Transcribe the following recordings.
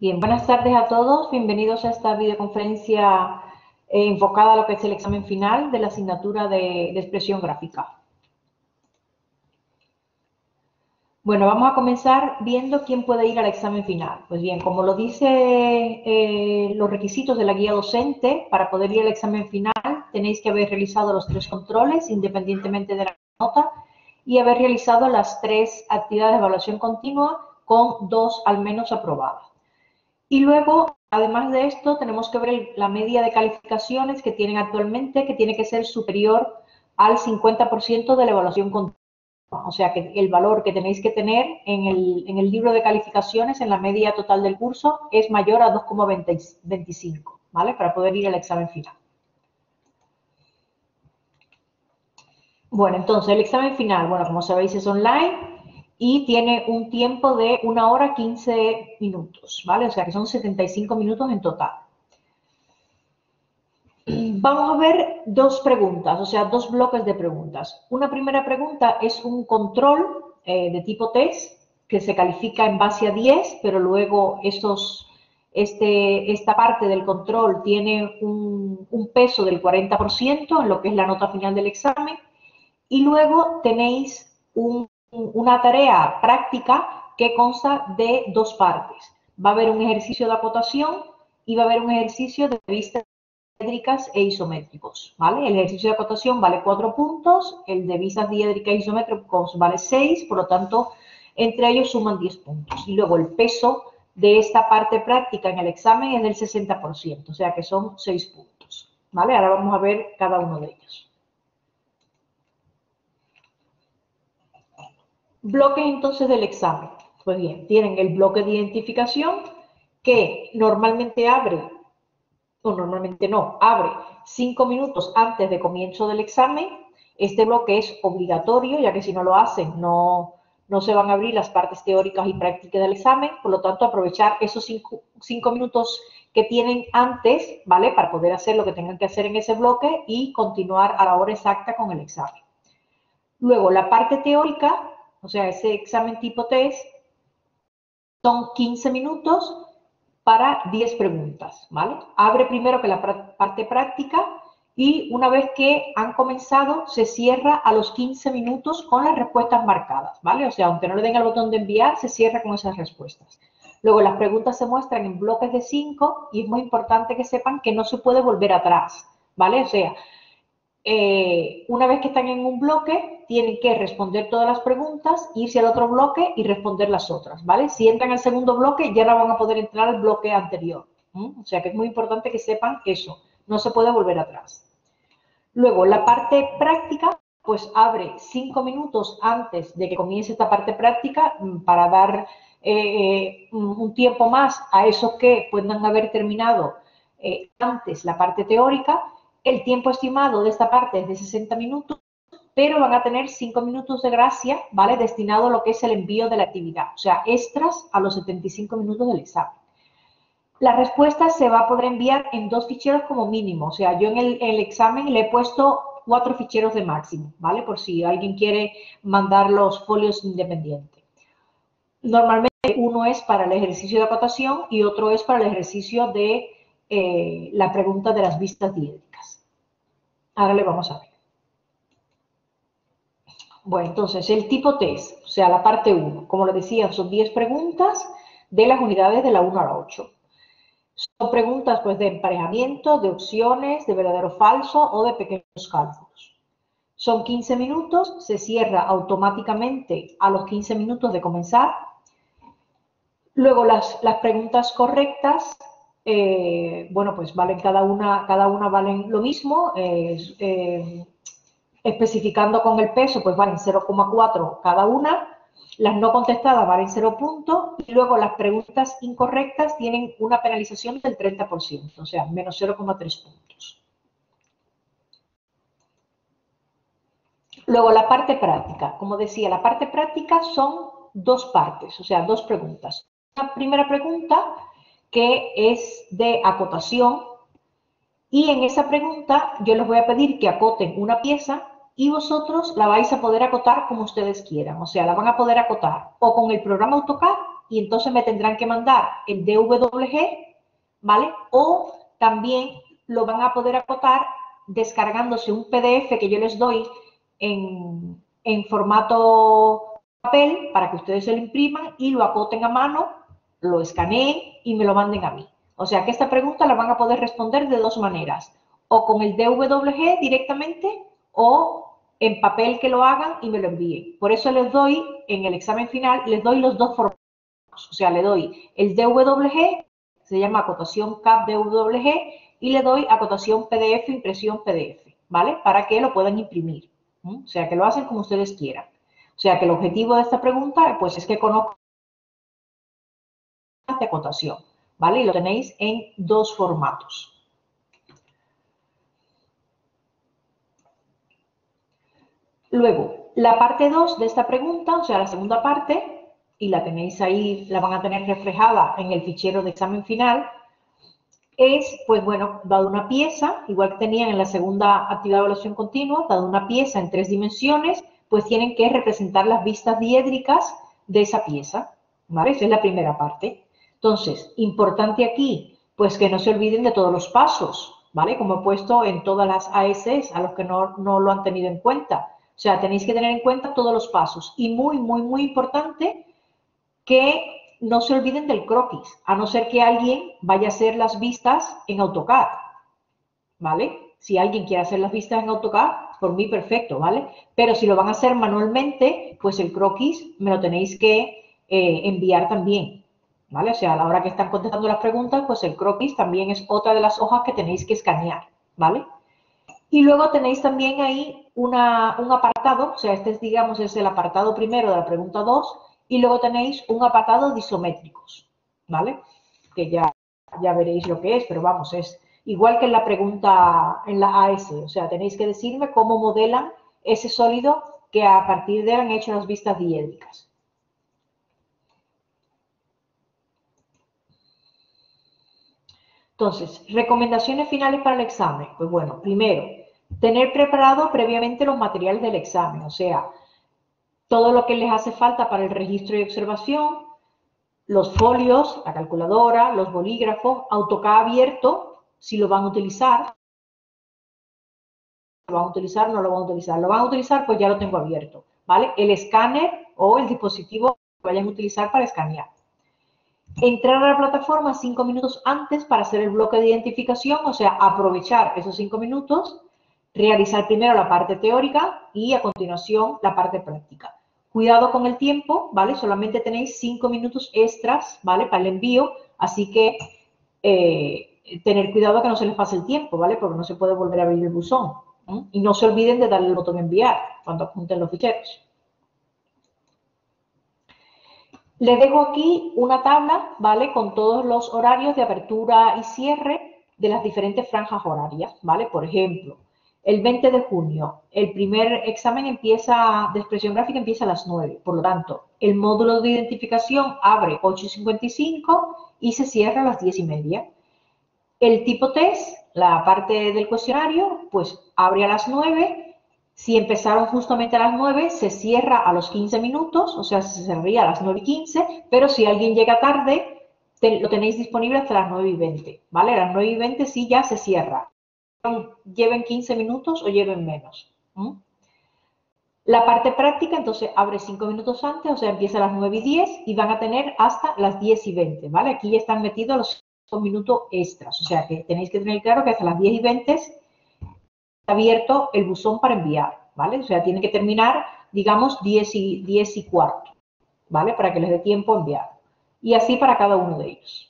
Bien, buenas tardes a todos. Bienvenidos a esta videoconferencia eh, enfocada a lo que es el examen final de la asignatura de, expresión gráfica. Bueno, vamos a comenzar viendo quién puede ir al examen final. Pues bien, como lo dice eh, los requisitos de la guía docente, para poder ir al examen final tenéis que haber realizado los tres controles independientemente de la nota y haber realizado las tres actividades de evaluación continua con dos al menos aprobadas. Y luego, además de esto, tenemos que ver la media de calificaciones que tienen actualmente, que tiene que ser superior al 50% de la evaluación continua. O sea, que el valor que tenéis que tener en el, en el libro de calificaciones, en la media total del curso, es mayor a 2,25, ¿vale? Para poder ir al examen final. Bueno, entonces, el examen final, bueno, como sabéis, es online y tiene un tiempo de una hora 15 minutos, ¿vale? O sea que son 75 minutos en total. Vamos a ver dos preguntas, o sea, dos bloques de preguntas. Una primera pregunta es un control eh, de tipo test que se califica en base a 10, pero luego este, esta parte del control tiene un, un peso del 40% en lo que es la nota final del examen. Y luego tenéis un una tarea práctica que consta de dos partes. Va a haber un ejercicio de acotación y va a haber un ejercicio de vistas diédricas e isométricos, ¿vale? El ejercicio de acotación vale cuatro puntos, el de vistas diédricas e isométricos vale seis, por lo tanto, entre ellos suman diez puntos. Y luego el peso de esta parte práctica en el examen es del 60%, o sea que son seis puntos, ¿vale? Ahora vamos a ver cada uno de ellos. Bloque entonces del examen. Pues bien, tienen el bloque de identificación que normalmente abre, o normalmente no, abre cinco minutos antes de comienzo del examen. Este bloque es obligatorio, ya que si no lo hacen no, no se van a abrir las partes teóricas y prácticas del examen. Por lo tanto, aprovechar esos cinco, cinco minutos que tienen antes, ¿vale? Para poder hacer lo que tengan que hacer en ese bloque y continuar a la hora exacta con el examen. Luego, la parte teórica o sea, ese examen tipo test son 15 minutos para 10 preguntas, ¿vale? Abre primero que la parte práctica y una vez que han comenzado, se cierra a los 15 minutos con las respuestas marcadas, ¿vale? O sea, aunque no le den el botón de enviar, se cierra con esas respuestas. Luego, las preguntas se muestran en bloques de 5 y es muy importante que sepan que no se puede volver atrás, ¿vale? O sea, eh, una vez que están en un bloque, tienen que responder todas las preguntas, irse al otro bloque y responder las otras, ¿vale? Si entran al segundo bloque, ya no van a poder entrar al bloque anterior. O sea que es muy importante que sepan eso, no se puede volver atrás. Luego, la parte práctica, pues abre cinco minutos antes de que comience esta parte práctica mm, para dar eh, un tiempo más a esos que puedan haber terminado eh, antes la parte teórica el tiempo estimado de esta parte es de 60 minutos, pero van a tener 5 minutos de gracia, ¿vale? Destinado a lo que es el envío de la actividad, o sea, extras a los 75 minutos del examen. La respuesta se va a poder enviar en dos ficheros como mínimo, o sea, yo en el, examen le he puesto cuatro ficheros de máximo, ¿vale? Por si alguien quiere mandar los folios independientes. Normalmente uno es para el ejercicio de acotación y otro es para el ejercicio de eh, la pregunta de las vistas diédricas. Ahora le vamos a ver. Bueno, entonces, el tipo test, o sea, la parte 1, como le decía, son 10 preguntas de las unidades de la 1 a la 8. Son preguntas pues de emparejamiento, de opciones, de verdadero falso o de pequeños cálculos. Son 15 minutos, se cierra automáticamente a los 15 minutos de comenzar. Luego las, las preguntas correctas eh, bueno, pues valen cada una, cada una valen lo mismo, eh, especificando con el peso, pues valen 0,4 cada una, las no contestadas valen 0 puntos y luego las preguntas incorrectas tienen una penalización del 30%, o sea, menos 0,3 puntos. Luego la parte práctica, como decía, la parte práctica son dos partes, o sea, dos preguntas. La primera pregunta que es de acotación. Y en esa pregunta yo les voy a pedir que acoten una pieza y vosotros la vais a poder acotar como ustedes quieran. O sea, la van a poder acotar o con el programa AutoCAD y entonces me tendrán que mandar el DWG, ¿vale? O también lo van a poder acotar descargándose un PDF que yo les doy en, en formato papel para que ustedes se lo impriman y lo acoten a mano, lo escaneen y me lo manden a mí. O sea que esta pregunta la van a poder responder de dos maneras, o con el DWG directamente o en papel que lo hagan y me lo envíen. Por eso les doy, en el examen final, les doy los dos formatos. O sea, le doy el DWG, se llama acotación CAP DWG, y le doy acotación PDF, impresión PDF, ¿vale? Para que lo puedan imprimir. O sea, que lo hacen como ustedes quieran. O sea, que el objetivo de esta pregunta, pues, es que conozcan de acotación, ¿vale? Y lo tenéis en dos formatos. Luego, la parte 2 de esta pregunta, o sea, la segunda parte, y la tenéis ahí, la van a tener reflejada en el fichero de examen final, es, pues bueno, dado una pieza, igual que tenían en la segunda actividad de evaluación continua, dado una pieza en tres dimensiones, pues tienen que representar las vistas diédricas de esa pieza, ¿vale? Esa es la primera parte. Entonces, importante aquí, pues que no se olviden de todos los pasos, ¿vale? Como he puesto en todas las ASs a los que no, no lo han tenido en cuenta. O sea, tenéis que tener en cuenta todos los pasos. Y muy, muy, muy importante que no se olviden del croquis, a no ser que alguien vaya a hacer las vistas en AutoCAD, ¿vale? Si alguien quiere hacer las vistas en AutoCAD, por mí perfecto, ¿vale? Pero si lo van a hacer manualmente, pues el croquis me lo tenéis que eh, enviar también, ¿vale? O sea, a la hora que están contestando las preguntas, pues el croquis también es otra de las hojas que tenéis que escanear, ¿vale? Y luego tenéis también ahí una, un apartado, o sea, este es, digamos, es el apartado primero de la pregunta 2, y luego tenéis un apartado de isométricos, ¿vale? Que ya, ya veréis lo que es, pero vamos, es igual que en la pregunta en la AS, o sea, tenéis que decirme cómo modelan ese sólido que a partir de él han hecho las vistas diédricas. Entonces, recomendaciones finales para el examen. Pues bueno, primero, tener preparado previamente los materiales del examen, o sea, todo lo que les hace falta para el registro y observación, los folios, la calculadora, los bolígrafos, AutoCAD abierto, si lo van a utilizar. ¿Lo van a utilizar? No lo van a utilizar. ¿Lo van a utilizar? Pues ya lo tengo abierto, ¿vale? El escáner o el dispositivo que vayan a utilizar para escanear. Entrar a la plataforma cinco minutos antes para hacer el bloque de identificación, o sea, aprovechar esos cinco minutos, realizar primero la parte teórica y a continuación la parte práctica. Cuidado con el tiempo, ¿vale? Solamente tenéis cinco minutos extras, ¿vale? Para el envío, así que eh, tener cuidado que no se les pase el tiempo, ¿vale? Porque no se puede volver a abrir el buzón. Y no se olviden de darle el botón enviar cuando apunten los ficheros. Les dejo aquí una tabla, ¿vale? Con todos los horarios de apertura y cierre de las diferentes franjas horarias, ¿vale? Por ejemplo, el 20 de junio, el primer examen empieza, de expresión gráfica empieza a las 9. Por lo tanto, el módulo de identificación abre 8.55 y se cierra a las 10 y media. El tipo test, la parte del cuestionario, pues abre a las 9. Si empezaron justamente a las 9, se cierra a los 15 minutos, o sea, se cerraría a las 9 y 15, pero si alguien llega tarde, lo tenéis disponible hasta las 9 y 20, ¿vale? A las 9 y 20 sí ya se cierra lleven 15 minutos o lleven menos. La parte práctica, entonces, abre 5 minutos antes, o sea, empieza a las 9 y 10 y van a tener hasta las 10 y 20, ¿vale? Aquí ya están metidos los 5 minutos extras, o sea, que tenéis que tener claro que hasta las 10 y 20 está abierto el buzón para enviar, ¿vale? O sea, tiene que terminar, digamos, 10 y, 10 y cuarto, ¿vale? Para que les dé tiempo a enviar. Y así para cada uno de ellos.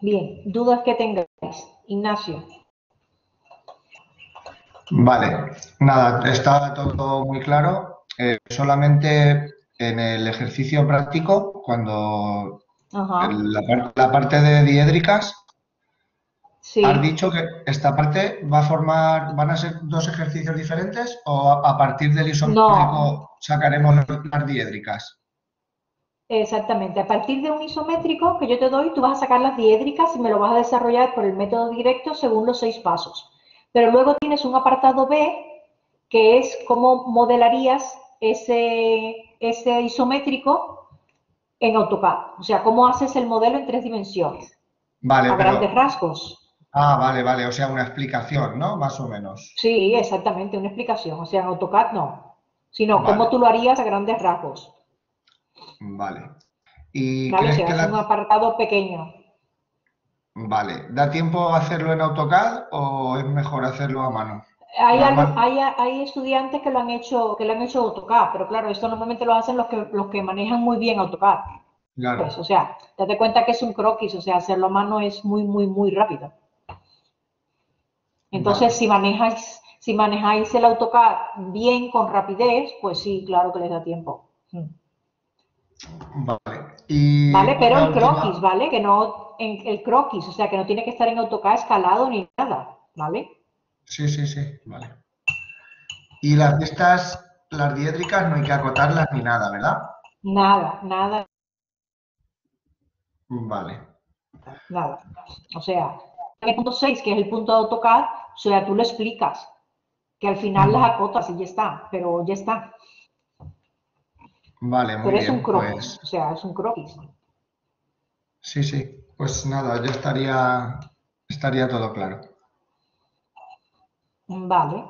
Bien, dudas que tengáis. Ignacio. Vale, nada, está todo muy claro. Eh, solamente en el ejercicio práctico, cuando la, parte de diédricas, ¿has dicho que esta parte va a formar, van a ser dos ejercicios diferentes o a, partir del isométrico sacaremos las diédricas? Exactamente. A partir de un isométrico que yo te doy, tú vas a sacar las diédricas y me lo vas a desarrollar por el método directo según los seis pasos. Pero luego tienes un apartado B, que es cómo modelarías ese, ese isométrico en AutoCAD. O sea, cómo haces el modelo en tres dimensiones. Vale, a grandes rasgos. Ah, vale, vale. O sea, una explicación, ¿no? Más o menos. Sí, exactamente, una explicación. O sea, en AutoCAD no. Sino cómo tú lo harías a grandes rasgos. Vale. ¿Y vale, que es un apartado pequeño. Vale. ¿Da tiempo a hacerlo en AutoCAD o es mejor hacerlo a mano? Hay, hay, hay, estudiantes que lo han hecho, que lo han hecho AutoCAD, pero claro, esto normalmente lo hacen los que, los que manejan muy bien AutoCAD. Claro. Pues, o sea, date cuenta que es un croquis, o sea, hacerlo a mano es muy, muy, muy rápido. Entonces, si manejáis, si manejáis el AutoCAD bien, con rapidez, pues sí, claro que les da tiempo. Hmm. Vale. vale, pero el croquis, ¿vale? Que no, en el croquis, o sea, que no tiene que estar en AutoCAD escalado ni nada, ¿vale? Sí, sí, sí, vale. Y las de estas, las diédricas, no hay que acotarlas ni nada, ¿verdad? Nada, nada. Vale. Nada. O sea, el punto 6, que es el punto de AutoCAD, o sea, tú lo explicas, que al final las acotas y ya está, pero ya está. Vale, muy pero es un croquis, pues. o sea, es un croquis. Sí, sí, pues nada, ya estaría, estaría todo claro. Vale,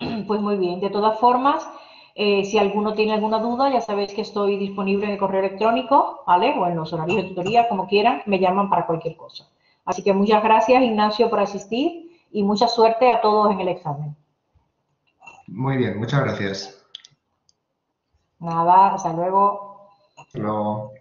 pues muy bien. De todas formas, eh, si alguno tiene alguna duda, ya sabéis que estoy disponible en el correo electrónico, ¿vale? O en los horarios de tutoría, como quieran, me llaman para cualquier cosa. Así que muchas gracias, Ignacio, por asistir y mucha suerte a todos en el examen. Muy bien, muchas gracias. Nada, hasta luego. Hasta luego.